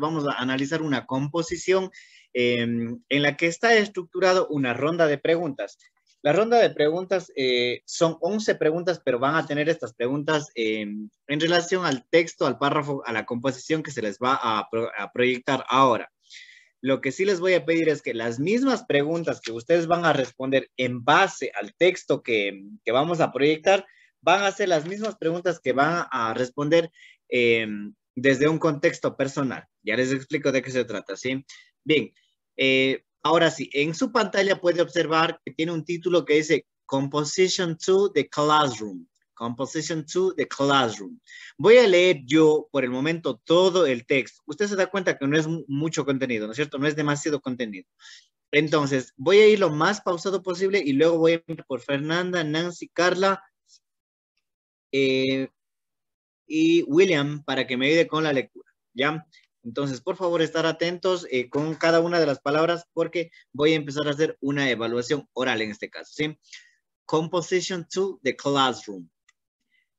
vamos a analizar una composición em, en la que está estructurado una ronda de preguntas. La ronda de preguntas eh, son 11 preguntas, pero van a tener estas preguntas em, en relación al texto, al párrafo, a la composición que se les va a, proyectar ahora. Lo que sí les voy a pedir es que las mismas preguntas que ustedes van a responder en base al texto que, que vamos a proyectar, van a ser las mismas preguntas que van a responder em, desde un contexto personal. Ya les explico de qué se trata, ¿sí? Bien, eh, ahora sí, en su pantalla puede observar que tiene un título que dice Composition to the Classroom. Composition to the Classroom. Voy a leer yo por el momento todo el texto. Usted se da cuenta que no es mucho contenido, ¿no es cierto? No es demasiado contenido. Entonces, voy a ir lo más pausado posible y luego voy a ir por Fernanda, Nancy, Carla, eh, y William para que me ayude con la lectura, ¿ya? Entonces, por favor, estar atentos eh, con cada una de las palabras porque voy a empezar a hacer una evaluación oral en este caso. Composition to the classroom.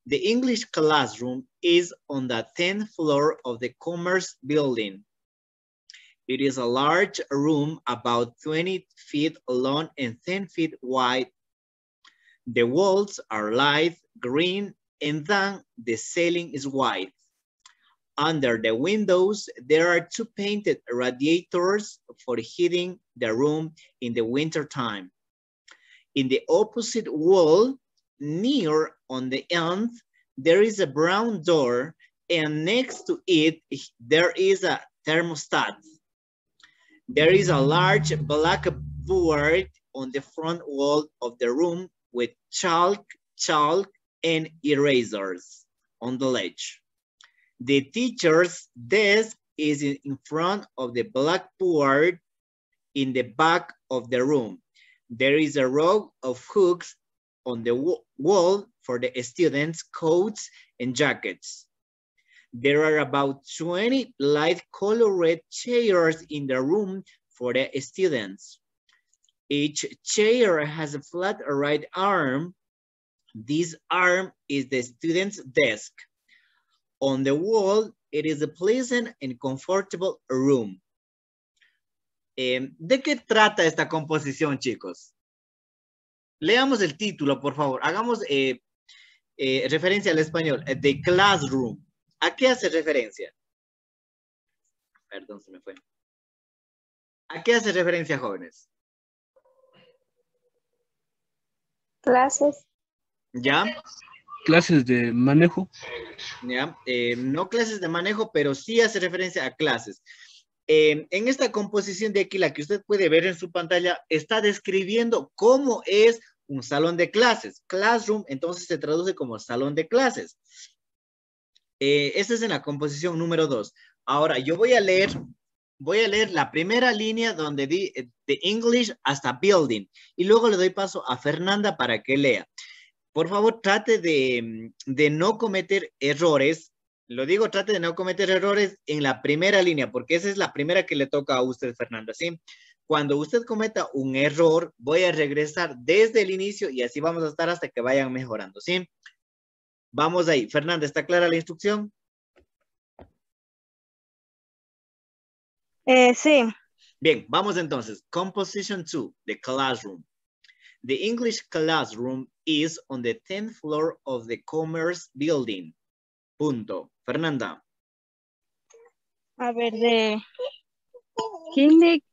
The English classroom is on the 10th floor of the Commerce Building. It is a large room about 20 feet long and 10 feet wide. The walls are light green and then the ceiling is white. Under the windows, there are two painted radiators for heating the room in the winter time. In the opposite wall, near on the end, there is a brown door and next to it, there is a thermostat. There is a large black board on the front wall of the room with chalk, chalk and erasers on the ledge. The teacher's desk is in front of the blackboard in the back of the room. There is a row of hooks on the wall for the students' coats and jackets. There are about 20 light colored chairs in the room for the students. Each chair has a flat right arm This arm is the student's desk. On the wall, it is a pleasant and comfortable room. Eh, ¿De qué trata esta composición, chicos? Leamos el título, por favor. Hagamos eh, eh, referencia al español. The Classroom. ¿A qué hace referencia? Perdón, se me fue. ¿A qué hace referencia, jóvenes? Clases. ¿Ya? Clases de manejo. ¿Ya? Eh, no clases de manejo, pero sí hace referencia a clases. Eh, en esta composición de aquí, la que usted puede ver en su pantalla, está describiendo cómo es un salón de clases. Classroom, entonces se traduce como salón de clases. Eh, esta es en la composición número dos. Ahora, yo voy a leer, voy a leer la primera línea donde di de English hasta building y luego le doy paso a Fernanda para que lea por favor, trate de, no cometer errores. Lo digo, trate de no cometer errores en la primera línea, porque esa es la primera que le toca a usted, Fernanda, ¿sí? Cuando usted cometa un error, voy a regresar desde el inicio y así vamos a estar hasta que vayan mejorando, ¿sí? Vamos ahí. Fernanda, ¿está clara la instrucción? Eh, sí. Bien, vamos entonces. Composition 2, the classroom. The English classroom is on the 10th floor of the Commerce Building. Punto. Fernanda. A ver, de... ¿Quién de...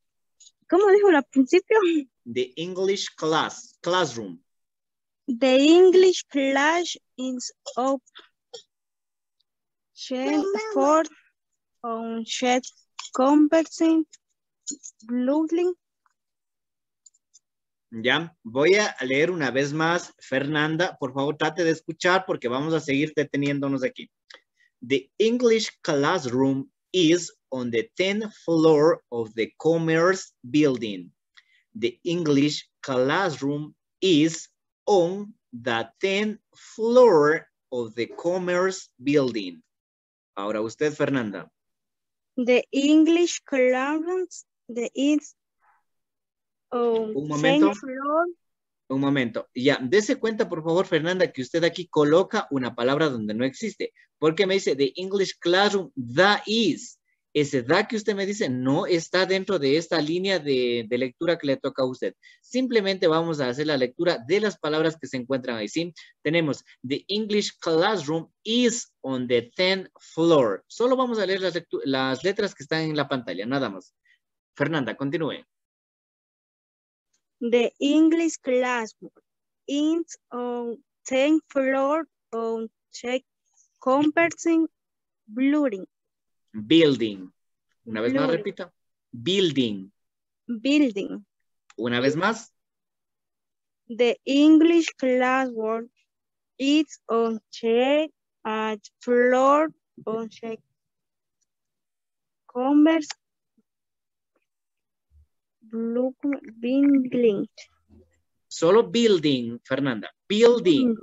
¿Cómo dijo al principio? The English class, classroom. The English class is up for on chat conversing building ya, voy a leer una vez más, Fernanda, por favor trate de escuchar porque vamos a seguir deteniéndonos aquí. The English classroom is on the 10th floor of the Commerce Building. The English classroom is on the 10th floor of the Commerce Building. Ahora usted, Fernanda. The English classroom the is un momento. Un momento. Ya, dése cuenta, por favor, Fernanda, que usted aquí coloca una palabra donde no existe. Porque me dice the English classroom, the is. Ese da que usted me dice no está dentro de esta línea de, de, lectura que le toca a usted. Simplemente vamos a hacer la lectura de las palabras que se encuentran ahí, ¿sí? Tenemos, the English classroom is on the 10th floor. Solo vamos a leer las, las letras que están en la pantalla, nada más. Fernanda, continúe. The English classroom is on 10th floor on check conversing blurring. Building. Una vez más, repita. Building. Building. Una vez más. The English classroom is on check at floor on check. Converse building. Solo building, Fernanda. Building.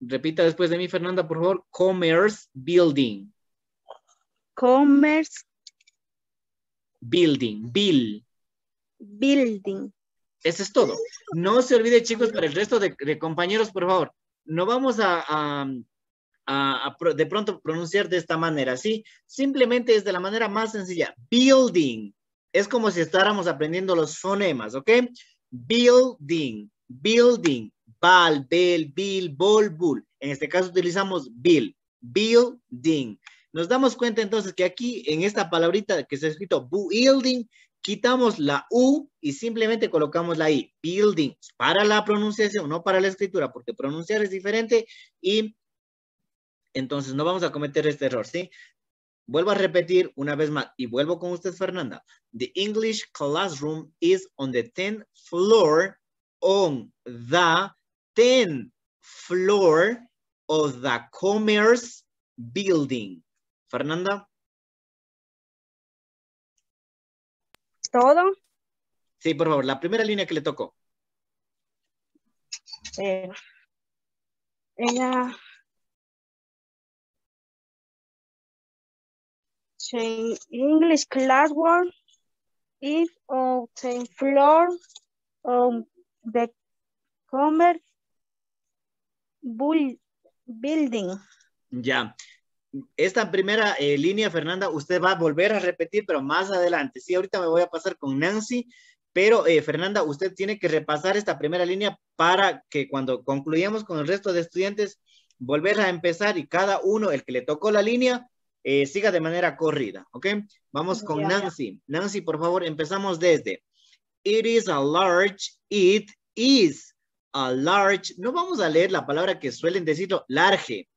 Repita después de mí, Fernanda, por favor. Commerce building. Commerce. Building. Bill. Building. Eso es todo. No se olvide, chicos, para el resto de, de compañeros, por favor. No vamos a, a, de pronto pronunciar de esta manera, ¿sí? Simplemente es de la manera más sencilla. Building. Es como si estáramos aprendiendo los fonemas, ¿ok? Building. Building. Bal, bel, bill, bol, bull. En este caso utilizamos bill, building. Nos damos cuenta entonces que aquí en esta palabrita que se ha escrito building, quitamos la U y simplemente colocamos la I, building, para la pronunciación, no para la escritura, porque pronunciar es diferente y entonces no vamos a cometer este error, ¿sí? Vuelvo a repetir una vez más y vuelvo con usted, Fernanda. The English classroom is on the 10th floor on the 10th floor of the commerce building. Fernanda. ¿Todo? Sí, por favor, la primera línea que le tocó. Eh, ella... English classroom is on the floor of the commerce Bull building. Ya. Esta primera eh, línea, Fernanda, usted va a volver a repetir, pero más adelante. Sí, ahorita me voy a pasar con Nancy, pero eh, Fernanda, usted tiene que repasar esta primera línea para que cuando concluyamos con el resto de estudiantes, volver a empezar y cada uno, el que le tocó la línea, eh, siga de manera corrida, ¿ok? Vamos con. Nancy. Nancy, por favor, empezamos desde. It is a large, it is a large. No vamos a leer la palabra que suelen decirlo, large.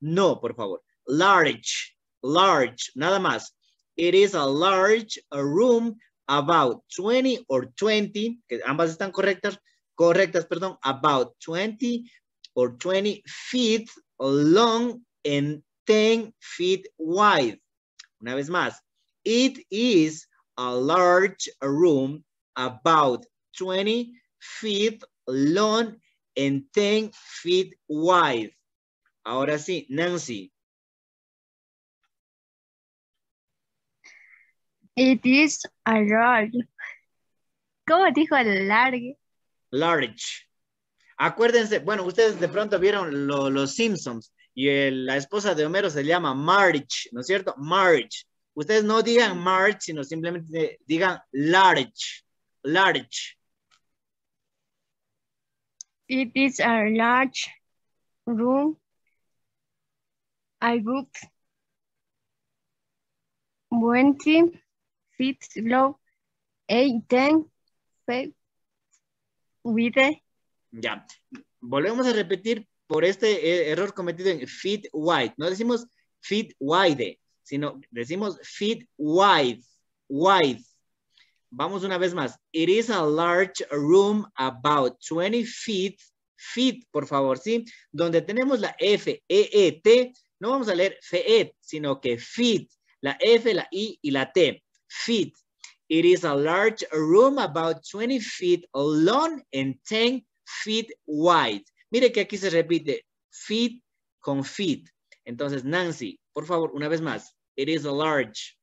No, por favor. Large, large, nada más. It is a large a room about 20 or 20, que ambas están correctas, correctas, perdón, about 20 or 20 feet long and 10 feet wide. Una vez más, it is a large room about 20 feet long and 10 feet wide. Ahora sí, Nancy. It is a large. ¿Cómo dijo large? Large. Acuérdense, bueno, ustedes de pronto vieron lo- los Simpsons y el- la esposa de Homero se llama Marge, ¿no es cierto? Marge. Ustedes no digan Marge, sino simplemente digan large. Large. It is a large room. I book 20 feet low, 8, 10 feet width. Ya. Volvemos a repetir por este eh, error cometido en feet wide. No decimos feet wide, sino decimos feet wide. Wide. Vamos una vez más. It is a large room about 20 feet. Feet, por favor, ¿sí? Donde tenemos la F, E, E, T. No vamos a leer feet, sino que feet. La F, la I y la T. Feet. It is a large room about 20 feet long and 10 feet wide. Mire que aquí se repite feet con feet. Entonces, Nancy, por favor, una vez más. It is a large.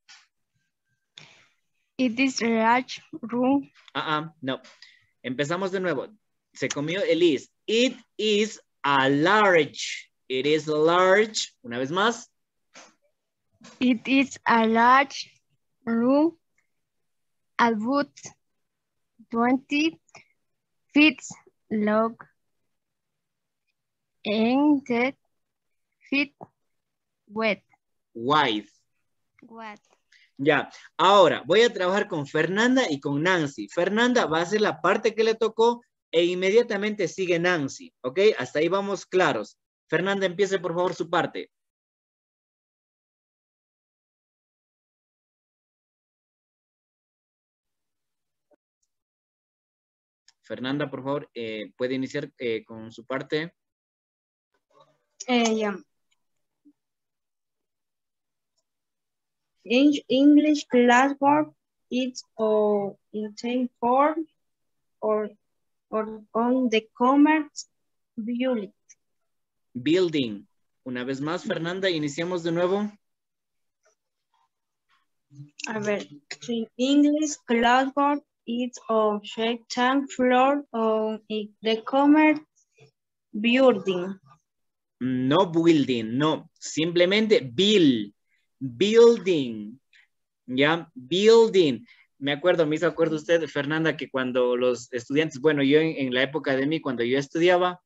It is a large room. Ah, ah, no. Empezamos de nuevo. Se comió el is. It is a large. It is large. Una vez más. It is a large room about 20 feet long and 10 feet wide. Wide. What? Ya, ahora voy a trabajar con Fernanda y con Nancy. Fernanda va a hacer la parte que le tocó e inmediatamente sigue Nancy, ¿ok? Hasta ahí vamos claros. Fernanda, empiece por favor su parte. Fernanda, por favor, eh, puede iniciar eh, con su parte. Eh, yeah. Eng- English classwork is or in same form or or on the commerce building. Building. Una vez más, Fernanda, iniciamos de nuevo. A ver, in English classwork is on shape tank floor on the commerce building. No building, no. Simplemente build. Building. ¿Ya? Building. Me acuerdo, me hizo acuerdo usted, Fernanda, que cuando los estudiantes, bueno, yo en, la época de mí, cuando yo estudiaba,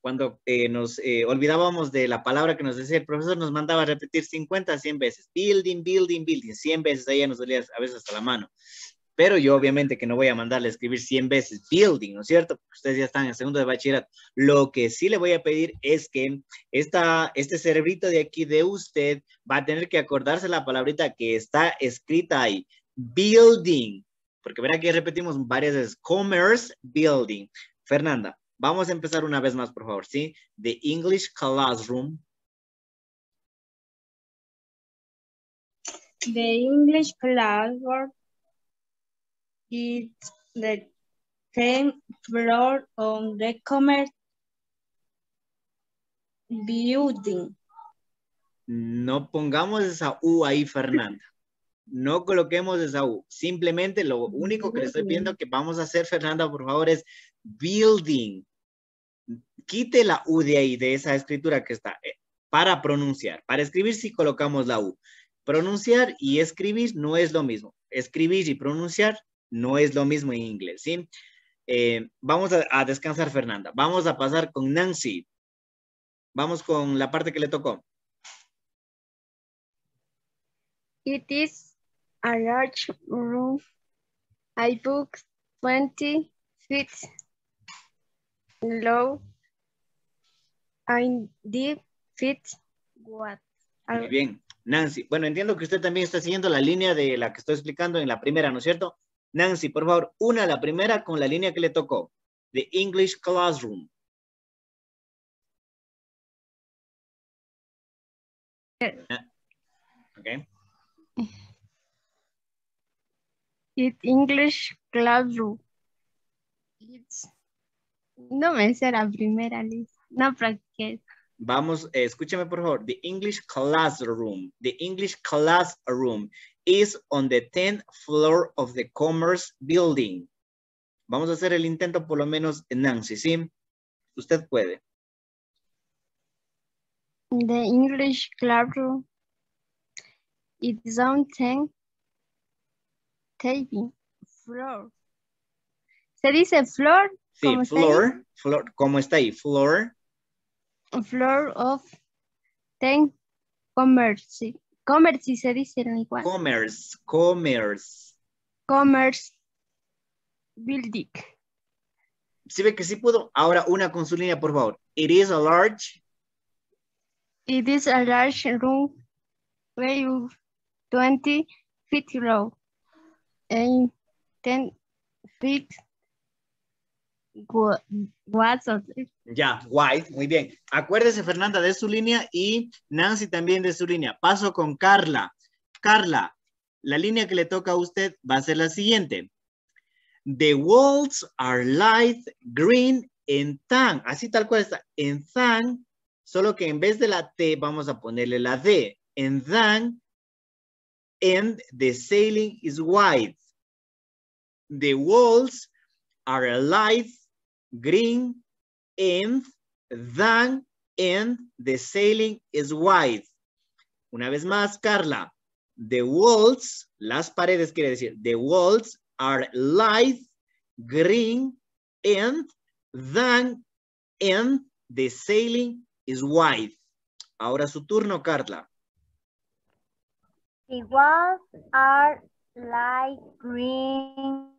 cuando eh, nos eh, olvidábamos de la palabra que nos decía el profesor, nos mandaba a repetir 50, 100 veces. Building, building, building. 100 veces, ahí ya nos dolía a veces hasta la mano. Pero yo obviamente que no voy a mandarle a escribir 100 veces building, ¿no es cierto? Ustedes ya están en segundo de bachillerato. Lo que sí le voy a pedir es que esta, este cerebrito de aquí de usted va a tener que acordarse la palabrita que está escrita ahí. Building. Porque verá que repetimos varias veces. Commerce building. Fernanda, vamos a empezar una vez más, por favor, ¿sí? The English classroom. The English classwork is the same floor on the commerce building. No pongamos esa U ahí, Fernanda. No coloquemos esa U. Simplemente lo único que le estoy pidiendo que vamos a hacer, Fernanda, por favor, es building. Quite la U de ahí, de esa escritura que está, eh, para pronunciar. Para escribir sí colocamos la U. Pronunciar y escribir no es lo mismo. Escribir y pronunciar no es lo mismo en inglés, ¿sí? Eh, vamos a, a descansar, Fernanda. Vamos a pasar con Nancy. Vamos con la parte que le tocó. It is a large room. I book 20 feet low and deep feet wide. Muy bien. Nancy, bueno, entiendo que usted también está siguiendo la línea de la que estoy explicando en la primera, ¿no es cierto? Nancy, por favor, una la primera con la línea que le tocó. The English Classroom. Ah, Ok. It English classroom. It's... No me sé la primera lista. No practiqué. Vamos, eh, escúchame por favor. The English Classroom. The English Classroom is on the 10th floor of the Commerce Building. Vamos a hacer el intento por lo menos, en Nancy, ¿sí? Usted puede. The English classroom. It's on 10 table floor. ¿Se dice floor? Sí, ¿Cómo floor, floor, ¿cómo está ahí? Floor. Floor of 10 commerce. Commerce se dice en igual. Commerce, commerce. Commerce building. ¿Sí ve que sí puedo? Ahora una con su línea, por favor. It is a large. It is a large room where 20 feet low and 10 feet Ya, wide. Muy bien. Acuérdese, Fernanda, de su línea y Nancy también de su línea. Paso con Carla. Carla, la línea que le toca a usted va a ser la siguiente. The walls are light green and tan. Así tal cual está. En tan, solo que en vez de la T vamos a ponerle la D. En tan, and the ceiling is white. The walls are light green and than, and the ceiling is white. Una vez más, Carla. The walls, las paredes quiere decir, the walls are light green and than, and the ceiling is white. Ahora su turno, Carla. The walls are light green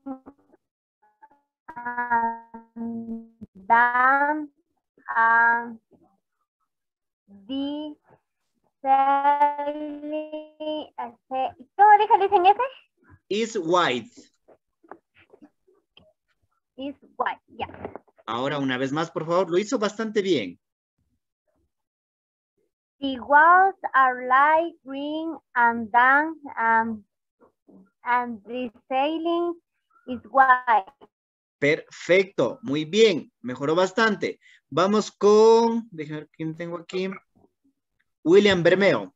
and then and the este, ¿cómo dijo el dicen ese? Is white. Is white, ya. Ahora una vez más, por favor. Lo hizo bastante bien. The walls are light green and then um, and the ceiling is white. Perfecto, muy bien, mejoró bastante. Vamos con, déjame ver quién tengo aquí. William Bermeo.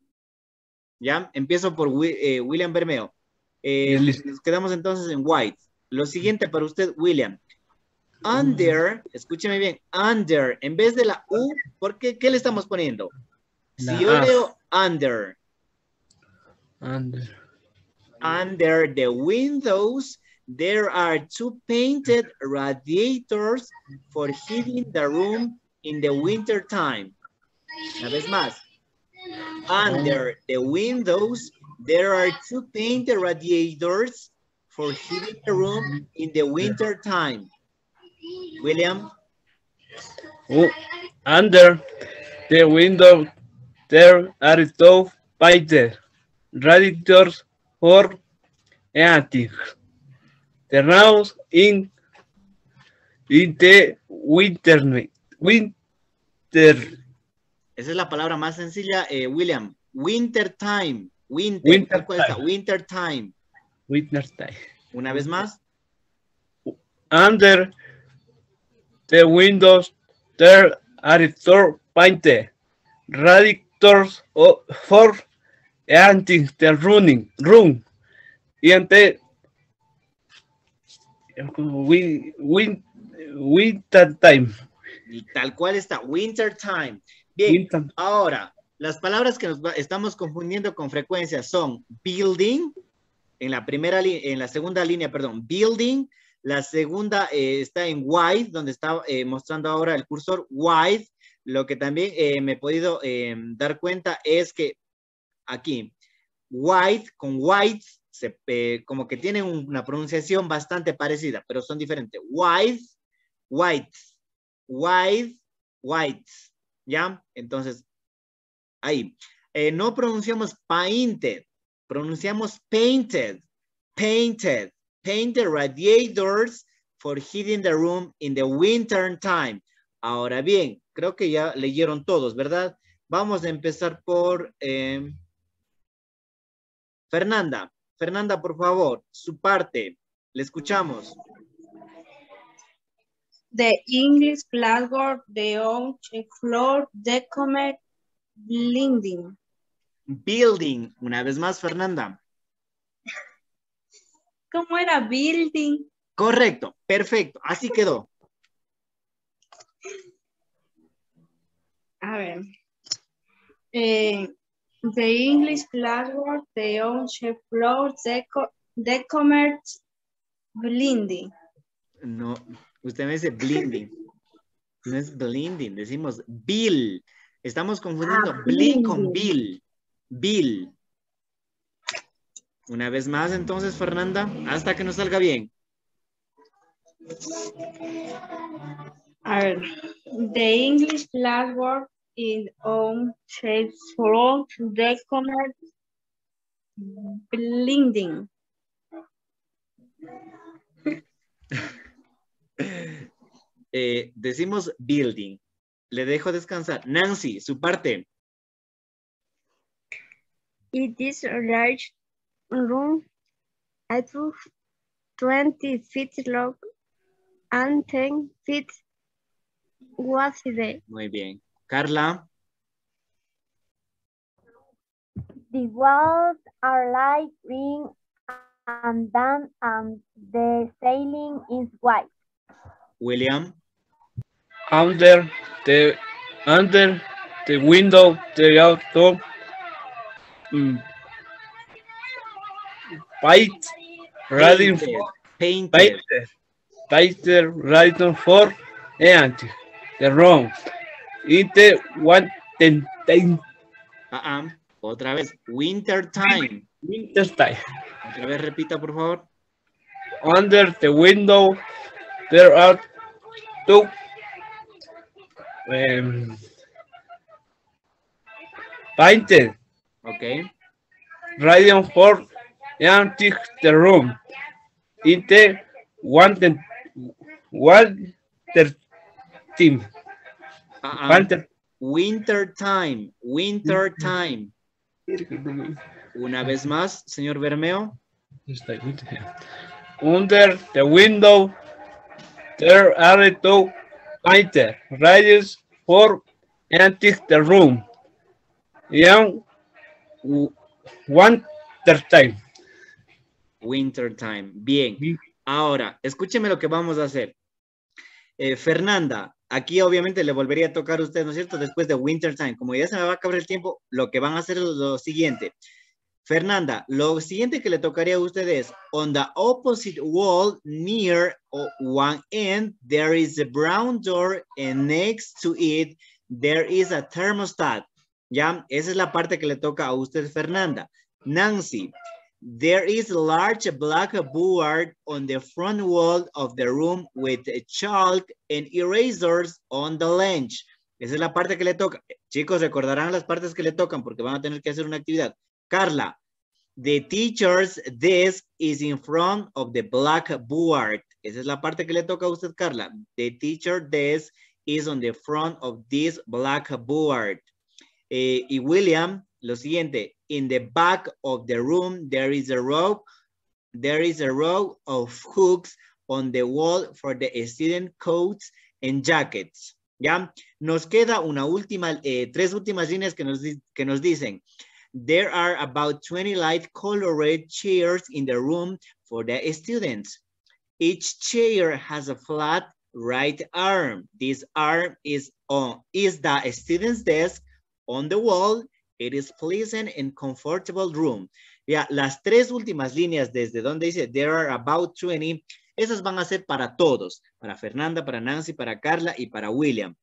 ¿Ya? Empiezo por eh, William Bermeo. Eh, nos quedamos entonces en white. Lo siguiente para usted, William. Under, escúcheme bien, under, en vez de la U, ¿por qué, qué le estamos poniendo? Si yo leo under, And Under the windows, there are two painted radiators for heating the room in the winter time. Una vez más. Under the windows, there are two painted radiators for heating the room in the winter time. William, oh, under the window there are two painted radiators for heating the in in the winter winter esa es la palabra más sencilla, eh, William. Winter time. Winter. Winter time. Winter time. winter time. Una vez más. Under the windows, there are two painted radiators o- for heating the running room in the win, win, winter time. Y tal cual está, winter time. Bien, Winter, ahora, las palabras que nos estamos confundiendo con frecuencia son building, en la primera en la segunda línea, perdón, building, la segunda eh, está en white, donde está eh, mostrando ahora el cursor white. Lo que también eh, me he podido dar cuenta es que aquí, white con white, se, eh, como que tienen una pronunciación bastante parecida, pero son diferentes. White, white, white, white. ¿Ya? Entonces, ahí. Eh, no pronunciamos painted, pronunciamos painted, painted, painted radiators for heating the room in the winter time. Ahora bien, creo que ya leyeron todos, ¿verdad? Vamos a empezar por eh, Fernanda. Fernanda, por favor, su parte. Le escuchamos. The English blackboard, the old floor, the comer blending. Building. Una vez más, Fernanda. ¿Cómo era building? Correcto, perfecto. Así quedó. A ver. Eh, the English blackboard, the old floor, the, co the commerce blending. No, usted me dice blending. No es blending, decimos bill. Estamos confundiendo Ah, con bill. Bill. Una vez más, entonces, Fernanda, hasta que nos salga bien. A ver. The English blackboard is on shape floor, the commerce blending. Eh, decimos building. Le dejo descansar. Nancy, su parte. It is a large room, about 20 feet long and 10 feet wide. Muy bien. Carla, The walls are light green and then and the ceiling is white. William, Under the under the window there are two mm, paint riding Painted. for Painted. painter painter riding for and the room in the one ten ten Ah, ah. Otra vez. Winter time. winter time Otra vez repita, por favor. under the window there are two um, painted Ok. riding for empty the room in the one one Ah, ah. Winter time. Winter time. Una vez más, señor Bermeo. under the window there are two painted riders for empty the room in one ter- time Winter time. Bien. Ahora, escúcheme lo que vamos a hacer. Eh, Fernanda, aquí obviamente le volvería a tocar a usted, ¿no es cierto? Después de Winter Time. Como ya se me va a acabar el tiempo, lo que van a hacer es lo siguiente. Fernanda, lo siguiente que le tocaría a usted es, on the opposite wall near one end, there is a brown door and next to it, there is a thermostat. ¿Ya? Esa es la parte que le toca a usted, Fernanda. Nancy, There is a large black board on the front wall of the room with chalk and erasers on the bench. Esa es la parte que le toca. Chicos, recordarán las partes que le tocan porque van a tener que hacer una actividad. Carla, the teacher's desk is in front of the blackboard. Esa es la parte que le toca a usted, Carla. The teacher's desk is on the front of this blackboard. Eh, y William, lo siguiente, in the back of the room, there is a row, there is a row of hooks on the wall for the student coats and jackets. ¿Ya? Nos queda una última, eh, tres últimas líneas que nos, que nos dicen, there are about 20 light colored chairs in the room for the students. Each chair has a flat right arm. This arm is on is the student's desk on the wall. It is pleasant and comfortable room. Ya, las tres últimas líneas desde donde dice there are about 20, esas van a ser para todos, para Fernanda, para Nancy, para Carla y para William.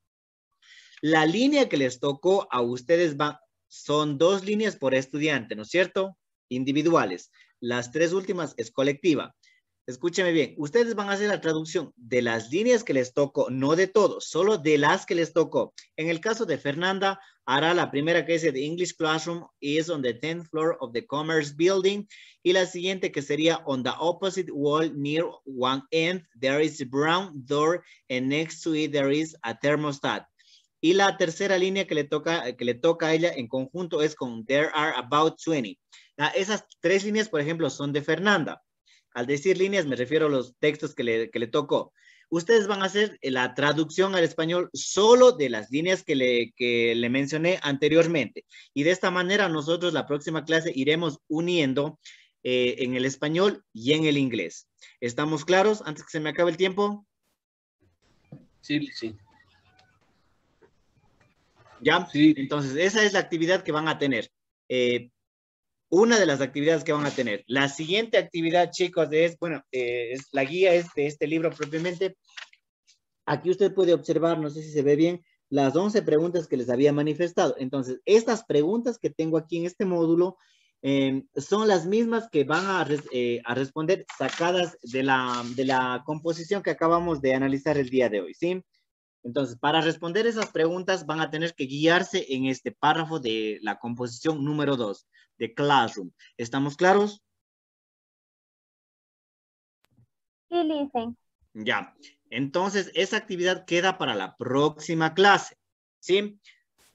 La línea que les tocó a ustedes va, son dos líneas por estudiante, ¿no es cierto? Individuales. Las tres últimas es colectiva. Escúcheme bien, ustedes van a hacer la traducción de las líneas que les tocó, no de todos, solo de las que les tocó. En el caso de Fernanda, hará la primera que dice The English Classroom is on the 10th floor of the Commerce Building y la siguiente que sería on the opposite wall near one end there is a brown door and next to it there is a thermostat. Y la tercera línea que le toca, que le toca a ella en conjunto es con there are about 20. Ah, esas tres líneas, por ejemplo, son de Fernanda. Al decir líneas me refiero a los textos que le, que le tocó. Ustedes van a hacer la traducción al español solo de las líneas que le, que le mencioné anteriormente. Y de esta manera nosotros la próxima clase iremos uniendo eh, en el español y en el inglés. ¿Estamos claros antes que se me acabe el tiempo? Sí, sí. ¿Ya? Sí. Entonces, esa es la actividad que van a tener. Eh, una de las actividades que van a tener. La siguiente actividad, chicos, es, bueno, eh, es, la guía es de este libro propiamente. Aquí usted puede observar, no sé si se ve bien, las 11 preguntas que les había manifestado. Entonces, estas preguntas que tengo aquí en este módulo eh, son las mismas que van eh, a responder sacadas de la, de la composición que acabamos de analizar el día de hoy, ¿sí? Entonces, para responder esas preguntas van a tener que guiarse en este párrafo de la composición número 2 de Classroom. ¿Estamos claros? Sí, listen. Ya. Entonces, esa actividad queda para la próxima clase. ¿Sí?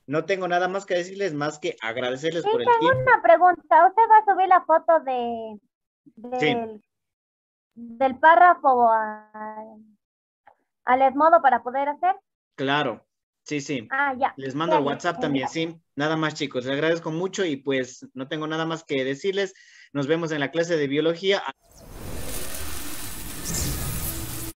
No tengo nada más que decirles, más que agradecerles Sí, por el tengo tiempo. una pregunta. ¿Usted va a subir la foto de, Sí. del, del párrafo a- al Edmodo para poder hacer? Claro. Sí, sí. Ah, ya. Les mando Ya, el WhatsApp ya, también, ya. sí. Nada más, chicos. Les agradezco mucho y pues no tengo nada más que decirles. Nos vemos en la clase de biología.